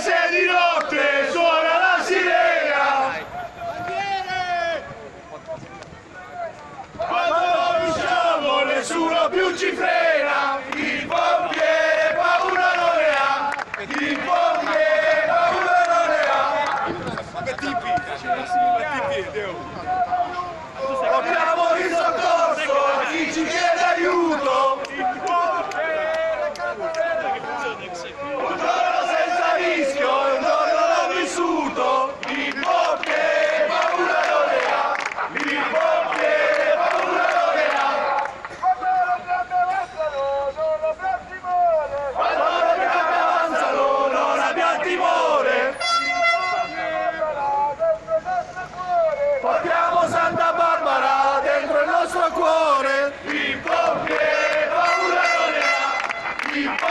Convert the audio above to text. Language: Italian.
se di notte suona la sirena. Quando non usciamo nessuno più ci frena. Il pompiere paura non ne ha. Il pompiere paura non ne ha. Portiamo il soccorso a chi ci chiede aiuto Thank.